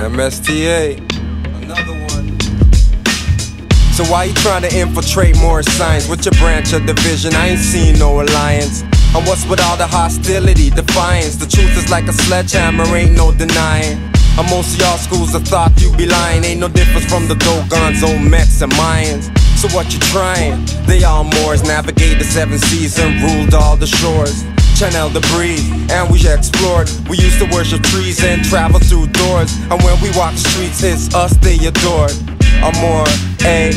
MSTA. Another one. So why you trying to infiltrate more science? With your branch of division, I ain't seen no alliance. And what's with all the hostility, defiance? The truth is like a sledgehammer, ain't no denying. And most of y'all schools of thought you be lying. Ain't no difference from the Dogons, Olmecs, and Mayans. So what you trying? They all Moors, navigate the seven seas and ruled all the shores. Channel the breeze, and we explored. We used to worship trees and travel through doors. And when we walk streets, it's us they adored. Amor, a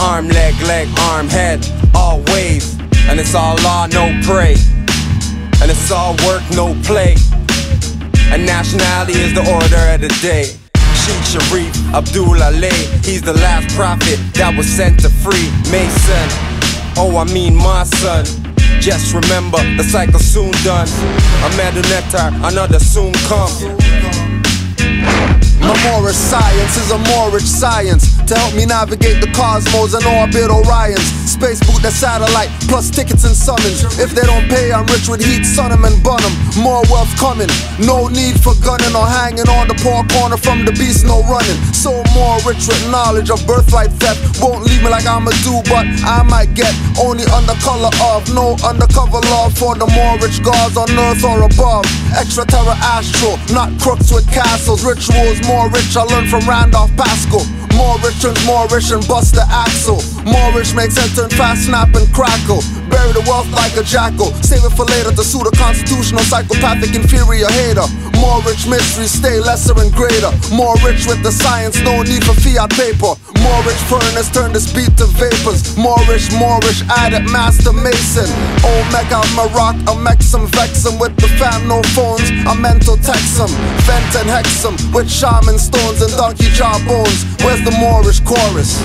arm, leg, leg, arm, head, always. And it's all law, no pray. And it's all work, no play. And nationality is the order of the day. Sheikh Sharif Abdul Ali he's the last prophet that was sent to free Mason. Oh, I mean my son. Just remember, the cycle soon done. A Medunectar, another soon come. My Moorish science is a Moorish science to help me navigate the cosmos and orbit Orions. Space boot the satellite, plus tickets and summons. If they don't pay, I'm rich with heat, sun and bun 'em. More wealth coming, no need for gunning or hanging on the poor corner from the beast, no running. So more rich with knowledge of birthright theft. Won't leave me like I'm a do, but I might get only under color of no undercover love for the more rich gods on earth or above. Extra terra astral, not crooks with castles, rituals more rich, I learned from Randolph Paschal. More rich and more rich and bust the axle. More rich makes head turn fast, snap and crackle. Bury the wealth like a jackal. Save it for later to suit a constitutional psychopathic inferior hater. More rich mysteries stay lesser and greater. More rich with the science, no need for fiat paper. More rich furnace turn this beat to vapors. More rich, more rich, added master mason. Omega, Maroc, I vex them with the fam, no phones. I mental text vent and hex them with shaman stones and donkey jaw bones. Where's the Moorish chorus?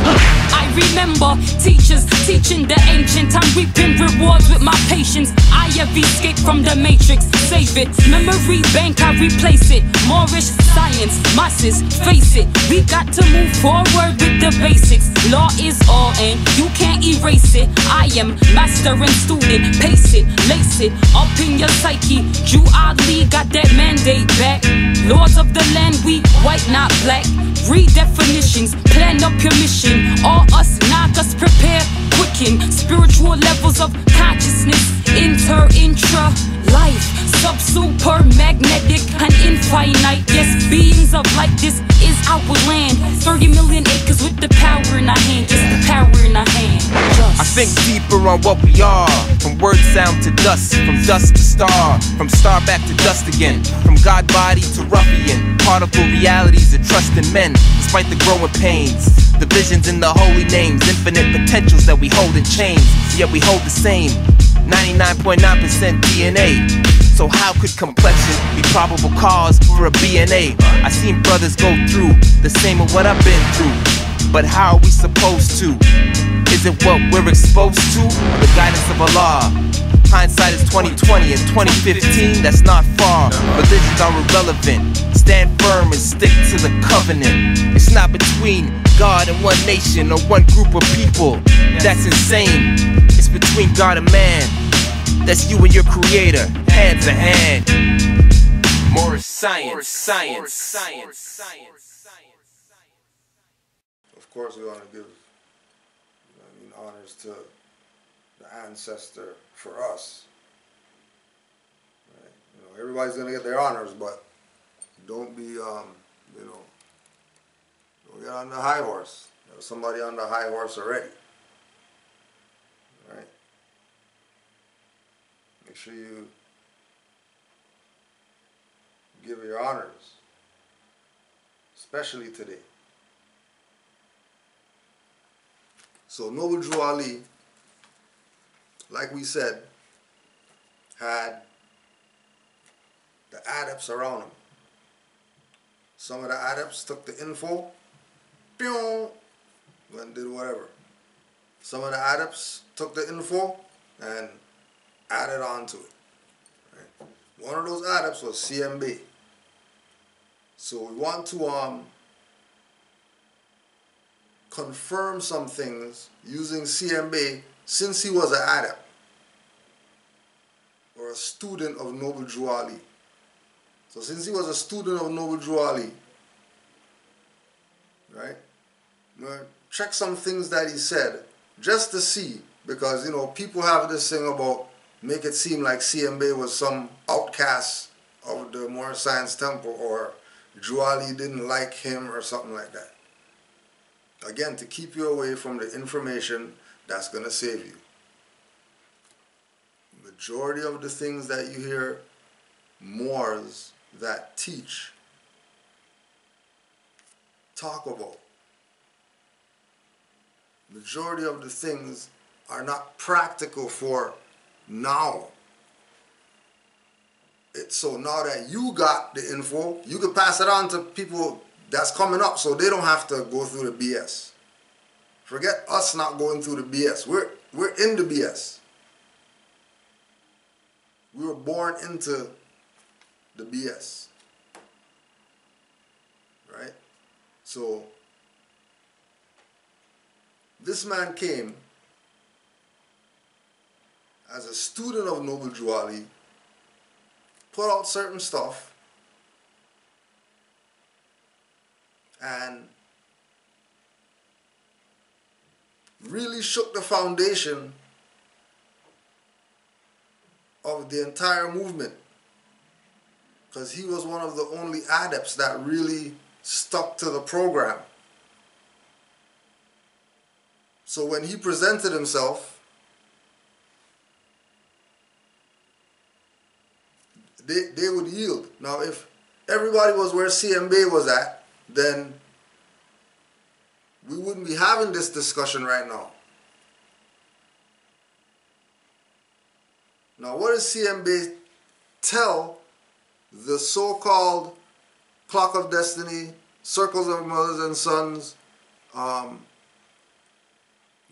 I remember teachers teaching the ancient. I'm reaping rewards with my patience. I have escaped from the matrix. Save it. Memory bank, I replace it. Moorish science, masses, face it. We got to move forward with the basics. Law is all and you can't erase it. I am master and student. Pace it, lace it up in your psyche. Drew Ali got that mandate back. Lords of the land, we white, not black. Redefinitions, plan up your mission. All us, knock us, prepare, quicken. Spiritual levels of consciousness, inter, intra, life. Sub, super, magnetic, and infinite. Yes, beings of light, this is our land. 30 million acres with the power in our hand. Just the power in our hand. I think deeper on what we are. From word sound to dust, from dust to star. From star back to dust again. From God body to ruffian. Particle realities of trust in men, despite the growing pains. The visions in the holy names, infinite potentials that we hold in chains. Yet we hold the same. 99.9% DNA. So how could complexion be probable cause for a BNA? I seen brothers go through the same of what I've been through. But how are we supposed to? Is it what we're exposed to? Or the guidance of Allah? Hindsight is 2020 and 2015, that's not far. Religions are irrelevant. Stand firm and stick to the covenant. It's not between God and one nation or one group of people. That's insane. It's between God and man. That's you and your creator, hand to hand. More science, science, science, science. Of course, we want to give I mean, honors to the ancestor for us. Right? You know, everybody's gonna get their honors, but don't be, um, you know, don't get on the high horse. There's somebody on the high horse already. Right? Make sure you give your honors, especially today. So Noble Drew Ali, like we said, had the adepts around him. Some of the adepts took the info, pew, and did whatever. Some of the adepts took the info and added on to it. Right? One of those adepts was CMB. So we want to um, confirm some things using CMB since he was an adept or a student of Noble Drew Ali. So since he was a student of Noble Drew Ali, right? check some things that he said just to see because you know people have this thing about make it seem like CMB was some outcast of the Moorish Science Temple or Drew Ali didn't like him or something like that. Again, to keep you away from the information that's going to save you. Majority of the things that you hear Moors that teach talk about majority of the things are not practical for now. So now that you got the info, you can pass it on to people that's coming up so they don't have to go through the BS. Forget us not going through the BS. We're we're in the BS. We were born into the BS. Right? So this man came as a student of Noble Drew Ali, put out certain stuff, and really shook the foundation of the entire movement because he was one of the only adepts that really stuck to the program. So when he presented himself, they, they would yield. Now, if everybody was where CMB was at, then we wouldn't be having this discussion right now. Now, what does CMB tell the so-called clock of destiny, circles of mothers and sons, um,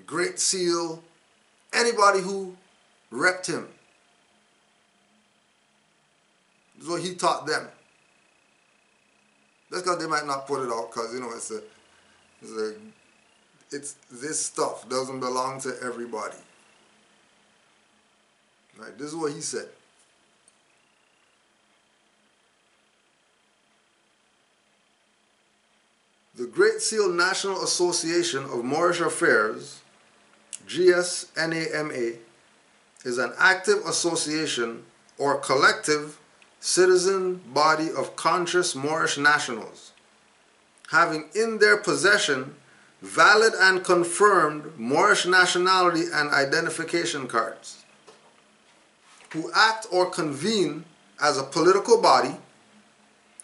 Great Seal, anybody who repped him. That's what he taught them. That's because they might not put it out because, you know, it's a, it's a, it's, this stuff doesn't belong to everybody. Right, this is what he said. The Great Seal National Association of Moorish Affairs GSNAMA is an active association or collective citizen body of conscious Moorish nationals, having in their possession valid and confirmed Moorish nationality and identification cards, who act or convene as a political body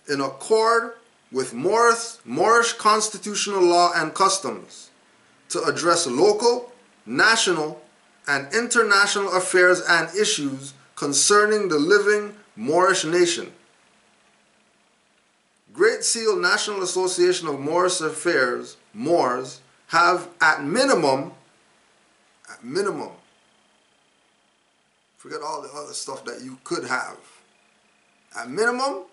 in accord with Moorish, Moorish constitutional law and customs to address local national, and international affairs and issues concerning the living Moorish nation. Great Seal National Association of Moorish Affairs, Moors, have at minimum, at minimum, forget all the other stuff that you could have. At minimum,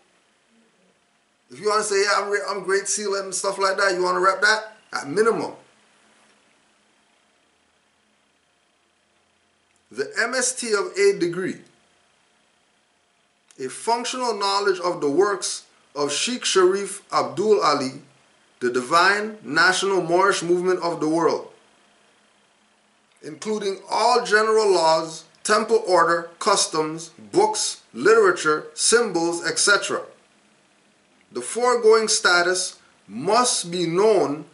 if you want to say, yeah, I'm, I'm Great Seal and stuff like that, you want to rep that? At minimum, The MST of a degree, a functional knowledge of the works of Sheikh Sharif Abdul Ali, the divine national Moorish movement of the world, including all general laws, temple order, customs, books, literature, symbols, etc. The foregoing status must be known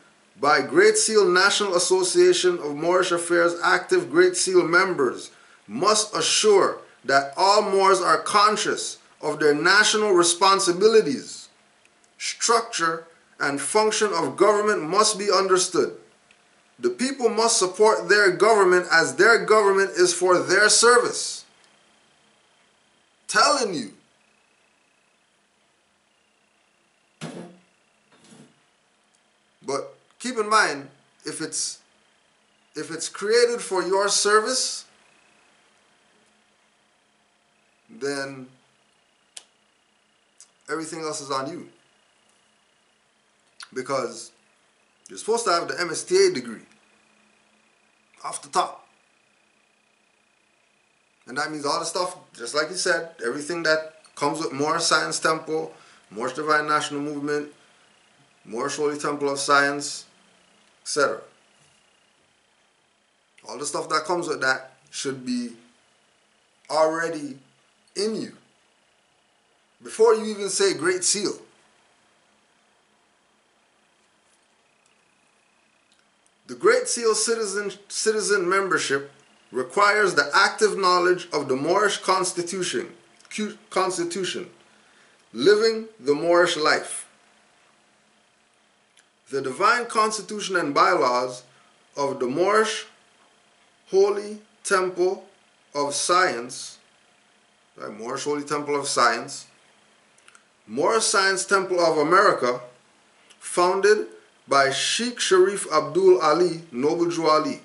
by Great Seal National Association of Moorish Affairs active Great Seal members must assure that all Moors are conscious of their national responsibilities. Structure and function of government must be understood. The people must support their government as their government is for their service. Telling you. But keep in mind, if it's if it's created for your service, then everything else is on you. Because you're supposed to have the MSTA degree off the top. And that means all the stuff, just like you said, everything that comes with more Science Temple, more Divine National Movement, more Holy Temple of Science, etc. All the stuff that comes with that should be already in you. Before you even say Great Seal. The Great Seal citizen, citizen membership requires the active knowledge of the Moorish Constitution, Constitution, living the Moorish life. The divine constitution and bylaws of the Moorish Holy Temple of Science, Moorish Holy Temple of Science, Moorish Science Temple of America, founded by Sheikh Sharif Abdul Ali, Noble Drew Ali.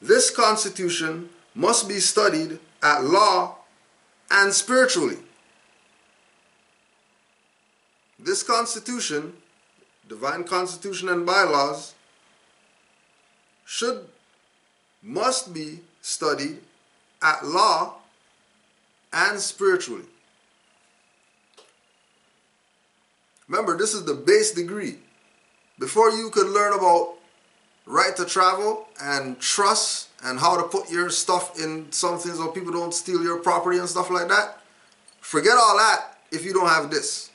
This constitution must be studied at law and spiritually. This constitution, divine constitution and bylaws, should, must be studied at law and spiritually. Remember, this is the base degree. Before you could learn about right to travel and trust and how to put your stuff in something so people don't steal your property and stuff like that, forget all that if you don't have this.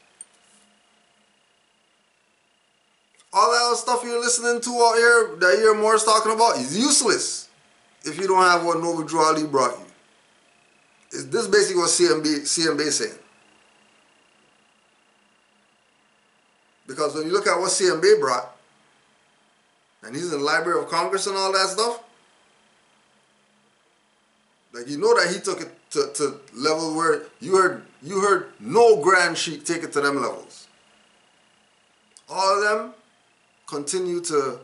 All that other stuff you're listening to out here that you're more talking about is useless if you don't have what Noble Ali brought you. Is this basically what CMB CMB is saying? Because when you look at what CMB brought, and he's in the Library of Congress and all that stuff, like you know that he took it to, to level where you heard you heard no grand sheik take it to them levels. All of them continue to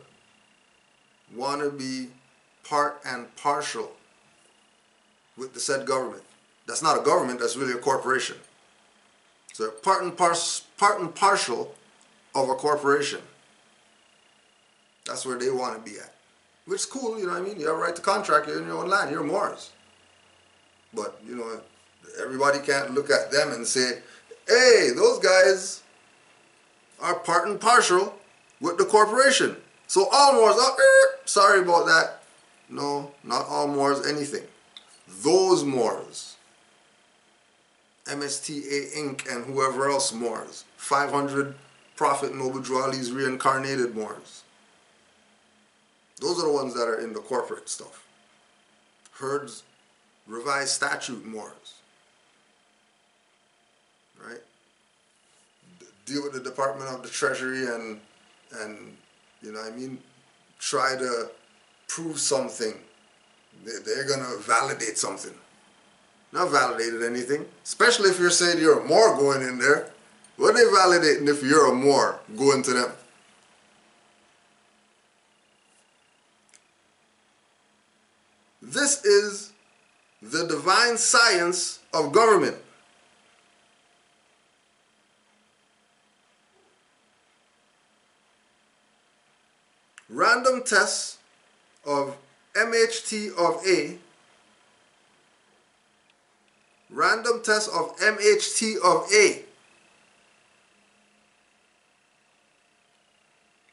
want to be part and partial with the said government. That's not a government, that's really a corporation. So part and, par part and partial of a corporation. That's where they want to be at. Which is cool, you know what I mean? You have a right to contract, you're in your own land, you're Moors. But, you know, everybody can't look at them and say, hey, those guys are part and partial with the corporation. So all Moors, oh, er, sorry about that. No, not all Moors, anything. Those Moors. MSTA Inc. and whoever else Moors. 500 Prophet Noble reincarnated Moors. Those are the ones that are in the corporate stuff. Heard's revised statute Moors. Right? Deal with the Department of the Treasury and, and you know I mean, try to prove something. They're going to validate something. Not validated anything. Especially if you're saying you're a Moor going in there. What are they validating if you're a Moor going to them? This is the divine science of government. Random tests of MHT of A, random test of MHT of A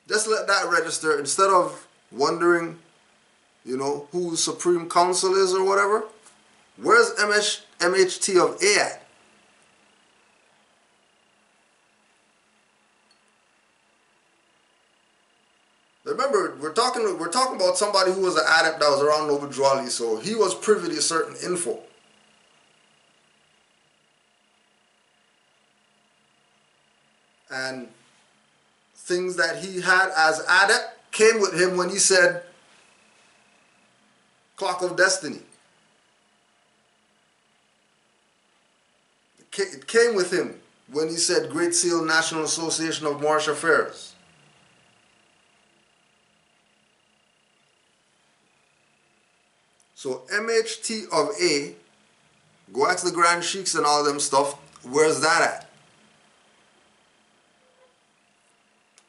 Just let that register instead of wondering, you know, who the Supreme Council is or whatever. Where's MH, MHT of A at? Remember, we're talking we're talking about somebody who was an adept that was around Drew so he was privy to certain info. And things that he had as adept came with him when he said clock of destiny. It came with him when he said Great Seal National Association of Moorish Affairs. So MHT of A, go ask the Grand Sheiks and all them stuff, where's that at?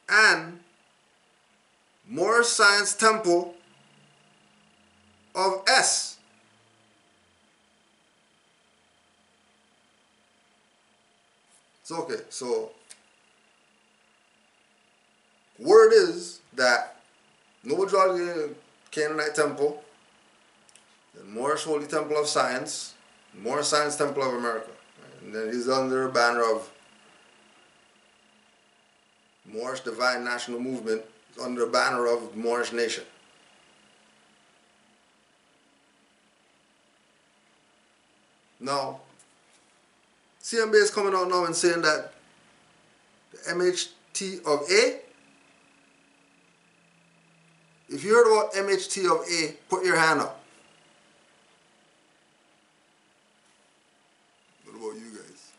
And more Science Temple of S. So okay, so word is that Noble Drew Canaanite Temple, the Moorish Holy Temple of Science, Moorish Science Temple of America. And then he's under a banner of Moorish Divine National Movement, under the banner of Moorish Nation. Now, CMB is coming out now and saying that the MHT of A, if you heard about MHT of A, put your hand up. What about you guys?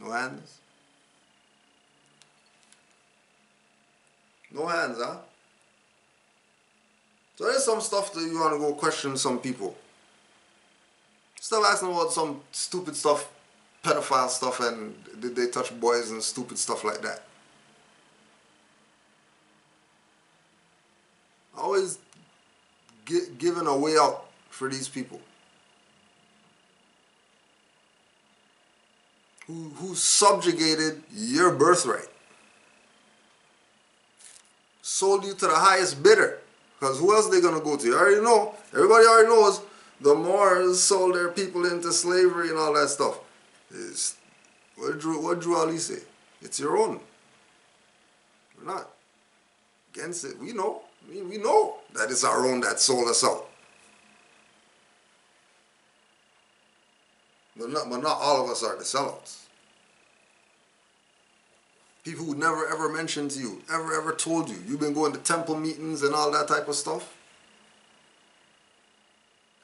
No hands? No hands, huh? So there's some stuff that you want to go question some people. Stop asking about some stupid stuff, pedophile stuff, and did they touch boys and stupid stuff like that. Always gi- giving a way out for these people. Who, who subjugated your birthright. Sold you to the highest bidder. Because who else they going to go to? You already know. Everybody already knows the Moors sold their people into slavery and all that stuff. It's, what Drew what Drew Ali say? It's your own. We're not against it. We know. Mean, we know that it's our own that sold us out. But not, but not all of us are the sellouts. People who never ever mentioned you, ever ever told you. You've been going to temple meetings and all that type of stuff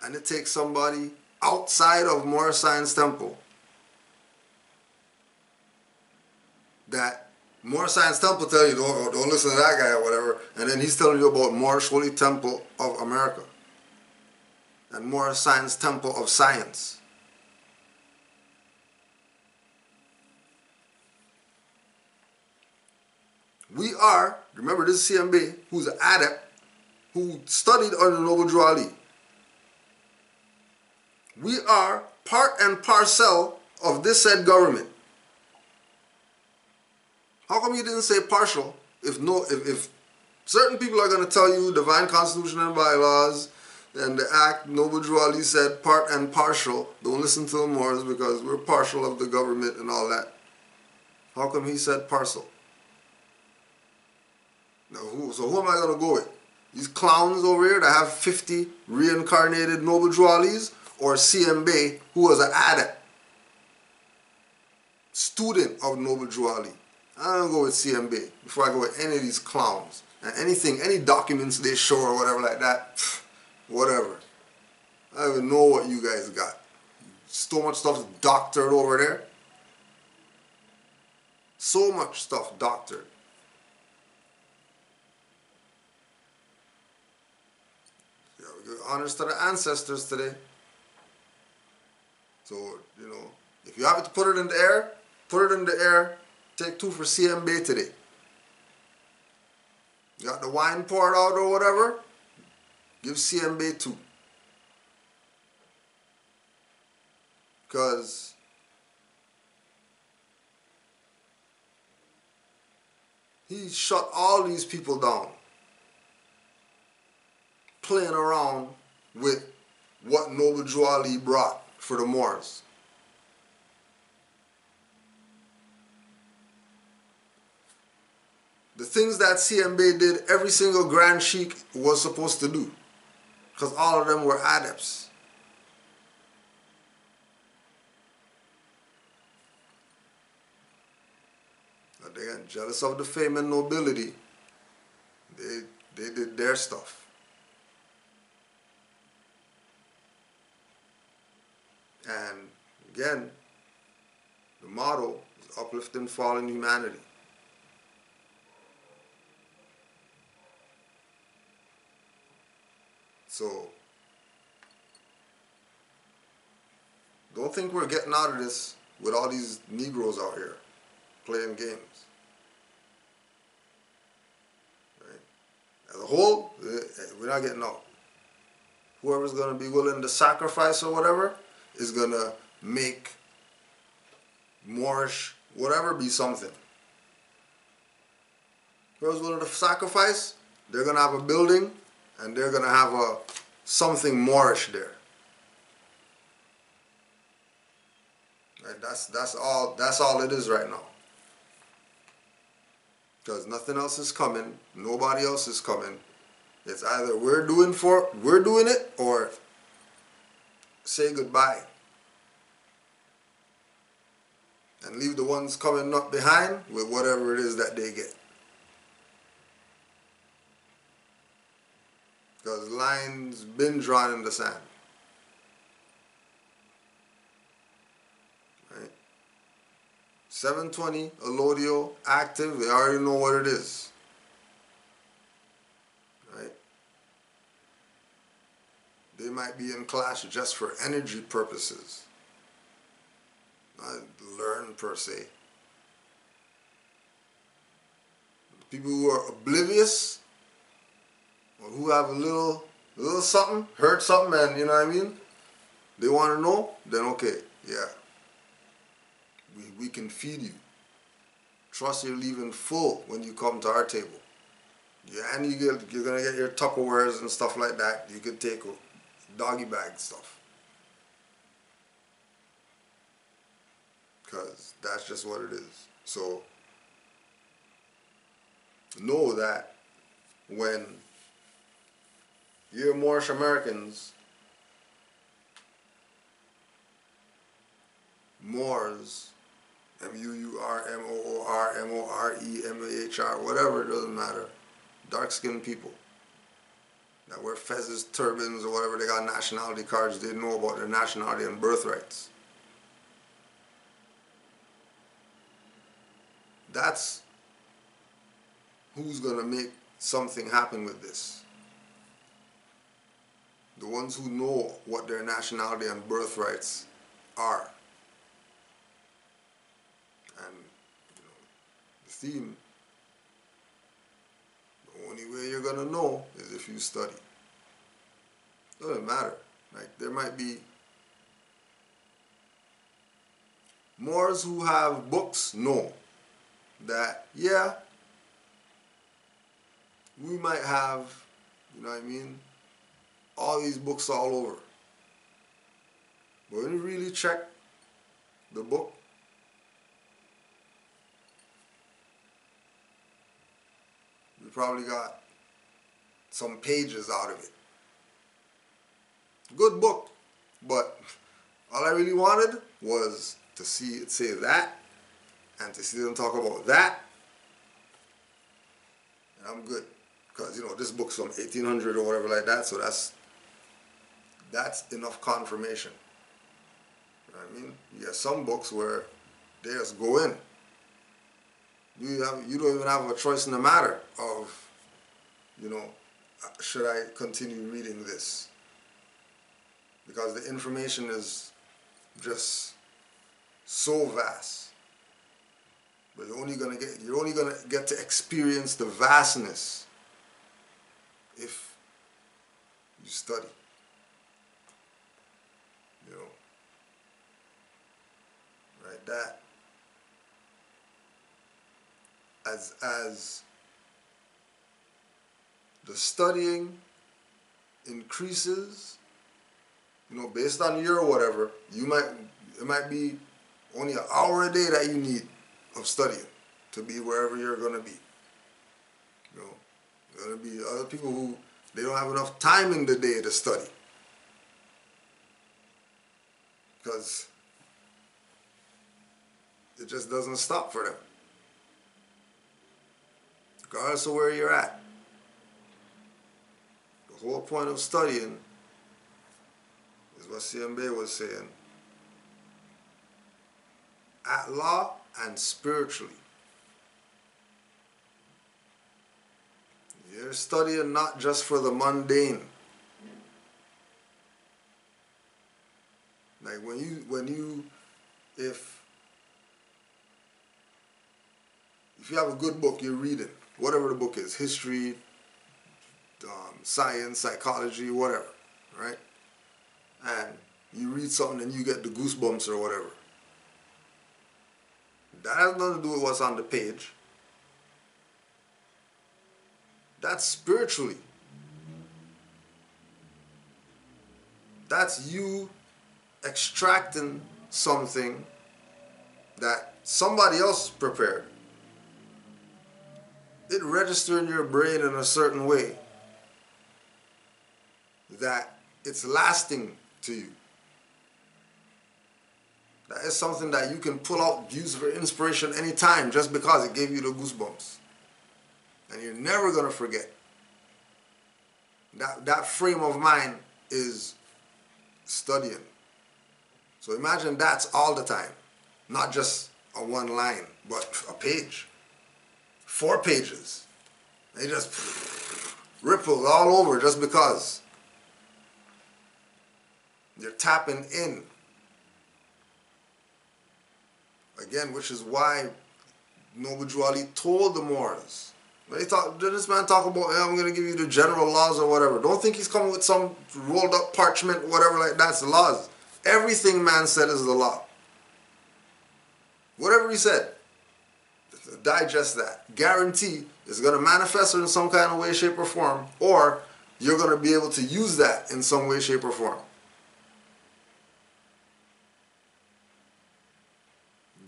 and it takes somebody outside of Moorish Science Temple that Moorish Science Temple tell you don't, don't listen to that guy or whatever, and then he's telling you about Moorish Holy Temple of America and Moorish Science Temple of Science. We are, remember this is CMB, who's an adept, who studied under Noble Ali we are part and parcel of this said government. How come you didn't say partial if no if, if certain people are going to tell you divine constitution and bylaws and the act Noble Ali said part and partial don't listen to the Moors because we're partial of the government and all that. How come he said parcel? Now, who, so who am I going to go with? These clowns over here that have 50 reincarnated Noble Drew Alis? or CMB, who was an adept, student of Noble Drew I'm gonna go with CMB before I go with any of these clowns. And anything, any documents they show or whatever like that, whatever. I don't even know what you guys got. So much stuff doctored over there. So much stuff doctored. Yeah, we give honors to the ancestors today. So, you know, if you have to put it in the air, put it in the air. Take two for CMB today. You got the wine poured out or whatever, give CMB two. Because he shut all these people down playing around with what Noble Drew Ali brought for the Moors. The things that CMB did, every single Grand Sheik was supposed to do. Because all of them were adepts. But they got jealous of the fame and nobility. They, they did their stuff. And again, the motto is uplift and fall in humanity. So, don't think we're getting out of this with all these Negroes out here playing games. As a whole, eh, we're not getting out. Whoever's going to be willing to sacrifice or whatever, is going to make Moorish, whatever, be something. whoever's willing to sacrifice, they're gonna have a building and they're gonna have a something Moorish there. Right? That's that's all that's all it is right now. Because nothing else is coming, nobody else is coming. It's either we're doing for we're doing it or say goodbye. And leave the ones coming up behind with whatever it is that they get. Because lines been drawn in the sand. Right? 720, Alodio, active, they already know what it is. Right? They might be in class just for energy purposes. Learn per se. People who are oblivious or who have a little little something, heard something and you know what I mean? They want to know, then okay, yeah. We, we can feed you. Trust you're leaving full when you come to our table. Yeah, and you get, you're gonna get your Tupperwares and stuff like that. You can take doggy bag stuff. Because that's just what it is. So know that when you're Moorish Americans, Moors, M U U R M O O R M O R E M A H R, whatever, it doesn't matter. Dark skinned people that wear fezzes, turbans, or whatever, they got nationality cards, they know about their nationality and birthrights. That's who's going to make something happen with this. The ones who know what their nationality and birthrights are. And you know, the theme, the only way you're going to know is if you study. Doesn't matter. Like there might be Moors who have books know that yeah we might have you know what I mean all these books all over. But when you really check the book we probably got some pages out of it. Good book but all I really wanted was to see it say that and to see them talk about that, and I'm good. Because, you know, this book's from 1800 or whatever like that, so that's that's enough confirmation. You know I mean? You have some books where they just go in. You have you don't even have a choice in the matter of, you know, uh, should I continue reading this? Because the information is just so vast. But you're only gonna get you're only gonna get to experience the vastness if you study. You know. Right, that as as the studying increases, you know, based on your whatever, you might it might be only an hour a day that you need of studying to be wherever you're going to be. You know, going to be other people who they don't have enough time in the day to study because it just doesn't stop for them. Regardless of where you're at. The whole point of studying is what CMB was saying. At law, and spiritually. You're studying not just for the mundane. Like when you when you if if you have a good book you're reading, whatever the book is, history, um, science, psychology, whatever, right? And you read something and you get the goosebumps or whatever. That has nothing to do with what's on the page. That's spiritually. That's you extracting something that somebody else prepared. It registers in your brain in a certain way that it's lasting to you. That is something that you can pull out, use for inspiration anytime just because it gave you the goosebumps. And you're never going to forget. That, that frame of mind is studying. So imagine that's all the time, not just a one line, but a page, four pages. They just ripple all over just because you're tapping in. Again, which is why Noble told the Moors. They did this man talk about, I'm going to give you the general laws or whatever. Don't think he's coming with some rolled up parchment, whatever like that's the laws. Everything man said is the law. Whatever he said, digest that. Guarantee is going to manifest in some kind of way, shape, or form, or you're going to be able to use that in some way, shape, or form.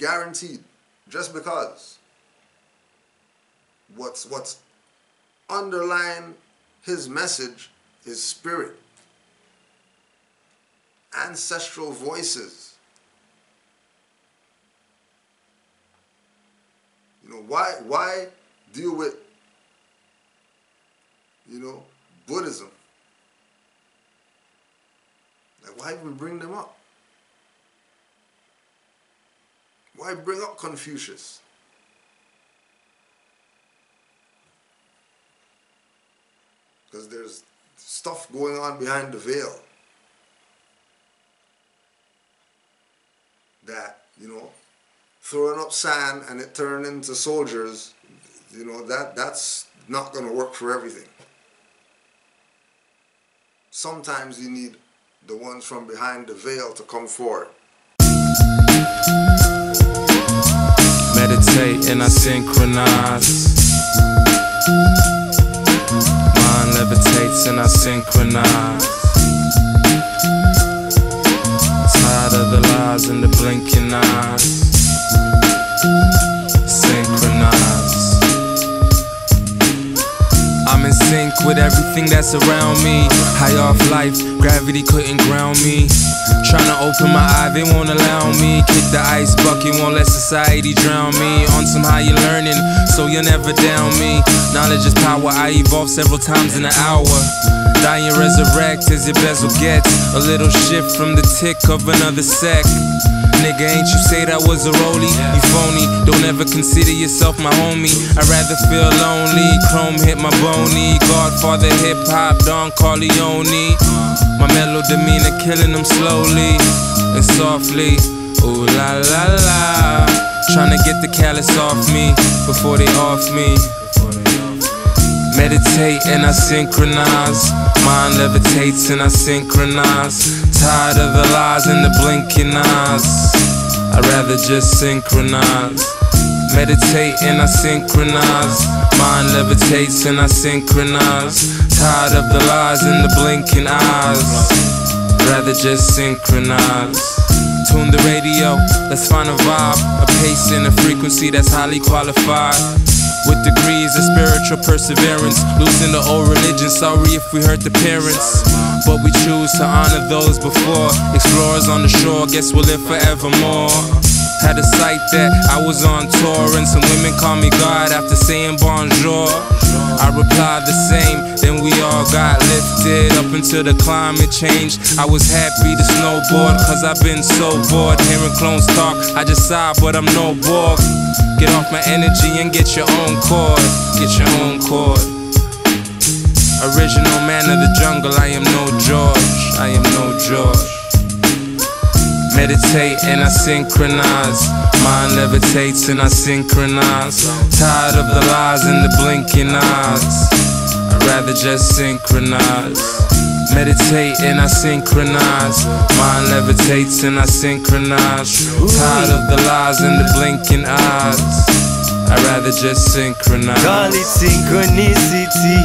Guaranteed. Just because. What's what's underlying his message is spirit ancestral voices. You know, why why deal with you know Buddhism? Like why even bring them up? Why bring up Confucius? Because there's stuff going on behind the veil. that, you know, throwing up sand and it turned into soldiers, you know, that that's not going to work for everything. Sometimes you need the ones from behind the veil to come forward. Meditate and I synchronize. Mind levitates and I synchronize. Tired of the lies and the blinking eyes. Synchronize. Sync with everything that's around me. High off life, gravity couldn't ground me. Trying to open my eye, they won't allow me. Kick the ice bucket, won't let society drown me. On some higher learning, so you'll never down me. Knowledge is power, I evolve several times in an hour. Die and resurrect as your bezel gets. A little shift from the tick of another sec. Nigga, ain't you say that was a rollie? You phony, don't ever consider yourself my homie. I'd rather feel lonely. Chrome hit my bony. Godfather hip hop, Don Corleone. My mellow demeanor killing them slowly and softly. Ooh la la la. Trying to get the callous off me before they off me. Meditate and I synchronize. Mind levitates and I synchronize. Tired of the lies and the blinking eyes. I'd rather just synchronize. Meditate and I synchronize. Mind levitates and I synchronize. Tired of the lies and the blinking eyes. Rather just synchronize. Tune the radio, let's find a vibe, a pace and a frequency that's highly qualified. With degrees of spiritual perseverance, losing the old religion. Sorry if we hurt the parents, but we choose to honor those before. Explorers on the shore, guess we'll live forevermore. Had a sight that I was on tour, and some women call me God after saying bonjour. I replied the same, then we all got lifted up into the climate change. I was happy to snowboard, cause I've been so bored hearing clones talk. I just sigh, but I'm no Borg. Get off my energy and get your own chord. Get your own chord. Original man of the jungle, I am no George. I am no George. Meditate and I synchronize. Mind levitates and I synchronize. Tired of the lies and the blinking eyes. I'd rather just synchronize. Meditate and I synchronize. Mind levitates and I synchronize. Tired of the lies and the blinking eyes. I'd rather just synchronize. Call it synchronicity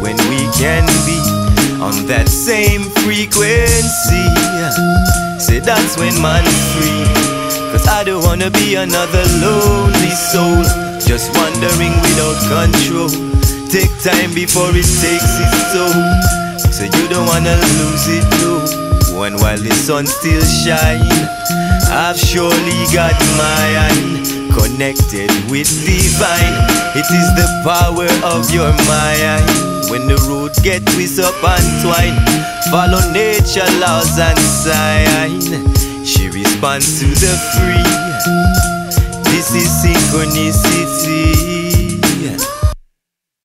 when we can be on that same frequency. Say that's when man free. Cause I don't wanna be another lonely soul, just wandering without control. Take time before it takes its toll. So you don't wanna lose it, no. When while the sun still shine, I've surely got my eye connected with divine. It is the power of your mind. When the road get twist up and twine, follow nature laws and sign. She responds to the free. This is synchronicity.